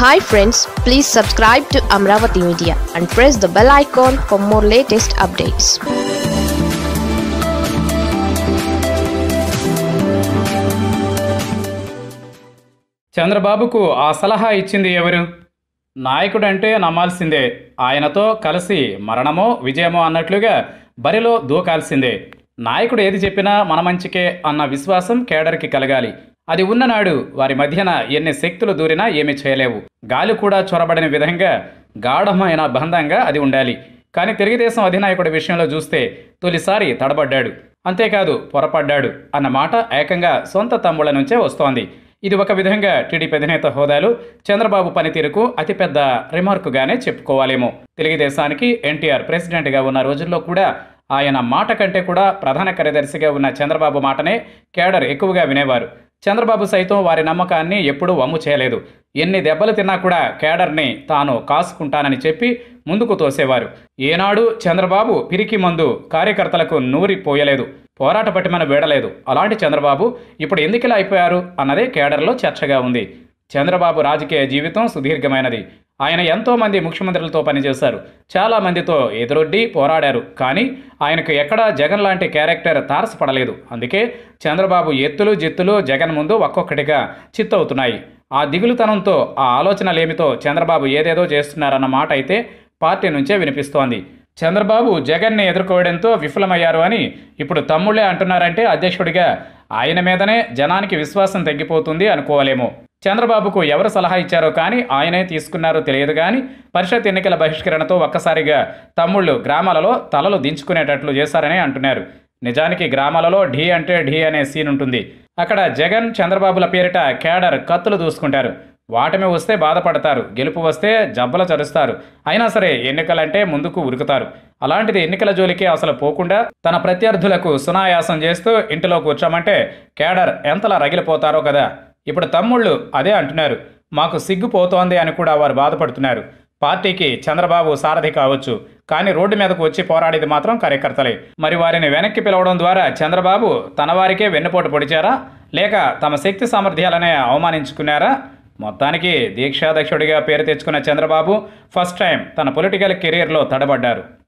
Hi friends please subscribe to Amaravati media and press the bell icon for more latest updates చంద్రబాబుకు ఆ సలహా ఇచ్చింది ఎవరు? నాయకుడంటే నమ్మాల్సిందే. ఆయనతో కలిసి మరణమో విజయమో అన్నట్లుగా బరిలో దూకాల్సిందే. నాయకుడు ఏది చెప్పినా మన మంచికే అన్న విశ్వాసం కేడర్కి కలగాలి. అది ఉన్ననాడు వారి మధ్యన ఎన్ని శక్తులు దూరినా ఏమీ చేయలేవు. గాలి కూడా చొరబడిన విధంగా గాఢమైన బంధంగా అది ఉండాలి. కానీ తెలుగుదేశం అధినాయకుడి విషయంలో చూస్తే తొలిసారి తడబడ్డాడు. అంతేకాదు పొరపడ్డాడు అన్న మాట ఏకంగా సొంత తమ్ముళ్ళ నుంచే వస్తోంది. ఇది ఒక విధంగా టీడీపీ అధినేత హోదాలు చంద్రబాబు పనితీరుకు అతిపెద్ద రిమార్కుగానే చెప్పుకోవాలేమో. తెలుగుదేశానికి ఎన్టీఆర్ ప్రెసిడెంట్గా ఉన్న రోజుల్లో కూడా ఆయన మాట కంటే కూడా ప్రధాన కార్యదర్శిగా ఉన్న చంద్రబాబు మాటనే కేడర్ ఎక్కువగా వినేవారు. చంద్రబాబు సైతం వారి నమ్మకాన్ని ఎప్పుడూ వమ్ము చేయలేదు. ఎన్ని దెబ్బలు తిన్నా కూడా కేడర్ని తాను కాసుకుంటానని చెప్పి ముందుకు తోసేవారు. ఏనాడు చంద్రబాబు పిరికి మందు కార్యకర్తలకు నూరి పోయలేదు. పోరాట పట్టిమన వీడలేదు. అలాంటి చంద్రబాబు ఇప్పుడు ఎందుకిలా అయిపోయారు అన్నదే కేడర్లో చర్చగా ఉంది. చంద్రబాబు రాజకీయ జీవితం సుదీర్ఘమైనది. ఆయన ఎంతోమంది ముఖ్యమంత్రులతో పనిచేశారు. చాలా మందితో ఎదురొడ్డి పోరాడారు. కానీ ఆయనకు ఎక్కడా జగన్ లాంటి క్యారెక్టర్ తారసపడలేదు. అందుకే చంద్రబాబు ఎత్తులు జిత్తులు జగన్ ముందు ఒక్కొక్కటిగా చిత్తవుతున్నాయి. ఆ దిగులుతనంతో ఆ ఆలోచనలేమితో చంద్రబాబు ఏదేదో చేస్తున్నారన్న మాట అయితే పార్టీ నుంచే వినిపిస్తోంది. చంద్రబాబు జగన్ని ఎదుర్కోవడంతో విఫలమయ్యారు అని ఇప్పుడు తమ్ముళ్ళే అంటున్నారంటే అధ్యక్షుడిగా ఆయన మీదనే జనానికి విశ్వాసం తగ్గిపోతుంది అనుకోవాలేమో. చంద్రబాబుకు ఎవరు సలహా ఇచ్చారో కానీ ఆయనే తీసుకున్నారో తెలియదు కానీ పరిషత్ ఎన్నికల బహిష్కరణతో ఒక్కసారిగా తమ్ముళ్ళు గ్రామాలలో తలలు దించుకునేటట్లు చేశారని అంటున్నారు. నిజానికి గ్రామాలలో ఢీ అంటే ఢీ అనే సీన్ ఉంటుంది. అక్కడ జగన్ చంద్రబాబుల పేరిట కేడర్ కత్తులు దూసుకుంటారు. వాటమి వస్తే బాధపడతారు. గెలుపు వస్తే జబ్బల చరుస్తారు. అయినా సరే ఎన్నికలంటే ముందుకు ఉరుకుతారు. అలాంటిది ఎన్నికల జోలికి అసలు పోకుండా తన ప్రత్యర్థులకు సునాయాసం చేస్తూ ఇంటిలో కూర్చోమంటే కేడర్ ఎంతలా రగిలిపోతారో కదా. ఇప్పుడు తమ్ముళ్ళు అదే అంటున్నారు. మాకు సిగ్గుపోతోంది అని కూడా వారు బాధపడుతున్నారు. పార్టీకి చంద్రబాబు సారథి కావచ్చు. కానీ రోడ్డు మీదకు వచ్చి పోరాడేది మాత్రం కార్యకర్తలే. మరి వారిని వెనక్కి పిలవడం ద్వారా చంద్రబాబు తన వారికే వెన్నుపోటు పొడిచారా? లేక తమ శక్తి సామర్థ్యాలనే అవమానించుకున్నారా? మొత్తానికి దీక్షాధ్యక్షుడిగా పేరు తెచ్చుకున్న చంద్రబాబు ఫస్ట్ టైం తన పొలిటికల్ కెరీర్లో తడబడ్డారు.